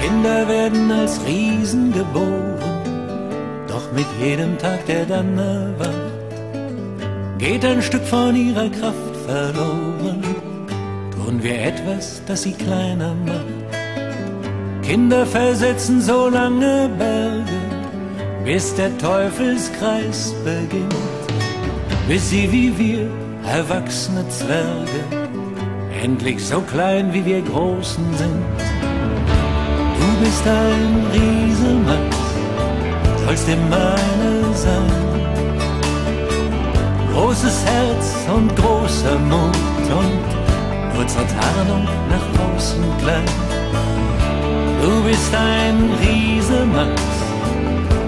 Kinder werden als Riesen geboren, doch mit jedem Tag, der dann erwacht, geht ein Stück von ihrer Kraft verloren. Tun wir etwas, das sie kleiner macht. Kinder versetzen so lange Berge, bis der Teufelskreis beginnt, bis sie wie wir, erwachsene Zwerge, endlich so klein wie wir Großen sind. Du bist ein Riese, Max, sollst dir meine sein. Großes Herz und großer Mut und nur zur Tarnung nach außen klein. Du bist ein Riese, Max,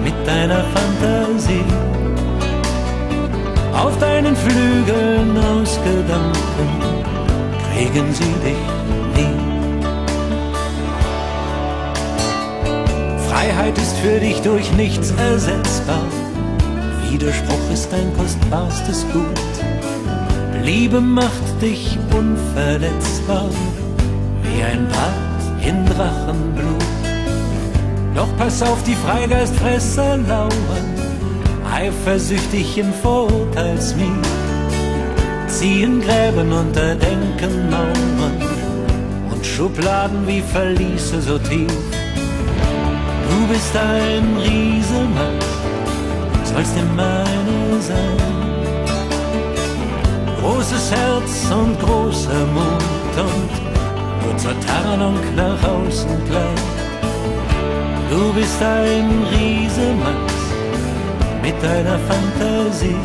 mit deiner Fantasie. Auf deinen Flügeln aus Gedanken kriegen sie dich Freiheit ist für dich durch nichts ersetzbar. Widerspruch ist dein kostbarstes Gut. Liebe macht dich unverletzbar, wie ein Bad in Drachenblut. Doch pass auf, die Freigeistfresser lauern, eifersüchtig im Vorurteilsmiet. Ziehen Gräben unter Denken Mauern und Schubladen wie Verliese so tief. Du bist ein Riese, Max, sollst dir meine sein. Großes Herz und großer Mut und nur zur Tarnung nach außen klein. Du bist ein Riese, Max, mit deiner Fantasie.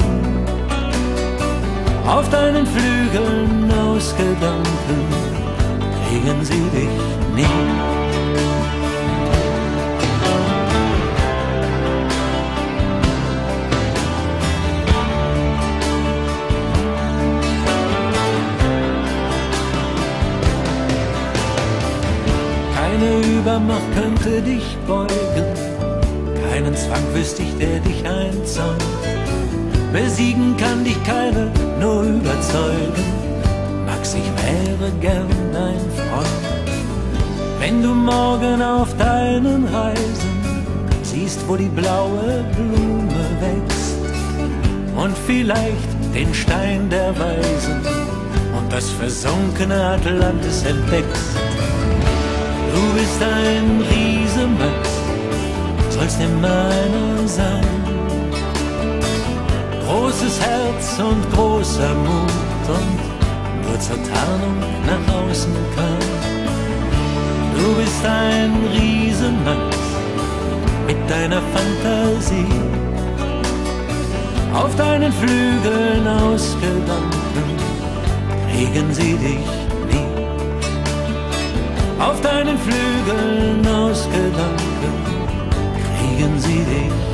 Auf deinen Flügeln Übermacht könnte dich beugen, keinen Zwang wüsste ich, der dich einzahnt. Besiegen kann dich keiner nur überzeugen. Max, ich wäre gern dein Freund. Wenn du morgen auf deinen Reisen siehst, wo die blaue Blume wächst und vielleicht den Stein der Weisen und das versunkene Atlantis entdeckst. Du bist ein Riese, Max, sollst dir meiner sein. Großes Herz und großer Mut und nur zur Tarnung nach außen kann. Du bist ein Riese, Max, mit deiner Fantasie. Auf deinen Flügeln aus Gedanken kriegen sie dich Flügeln aus Gedanken kriegen sie dich.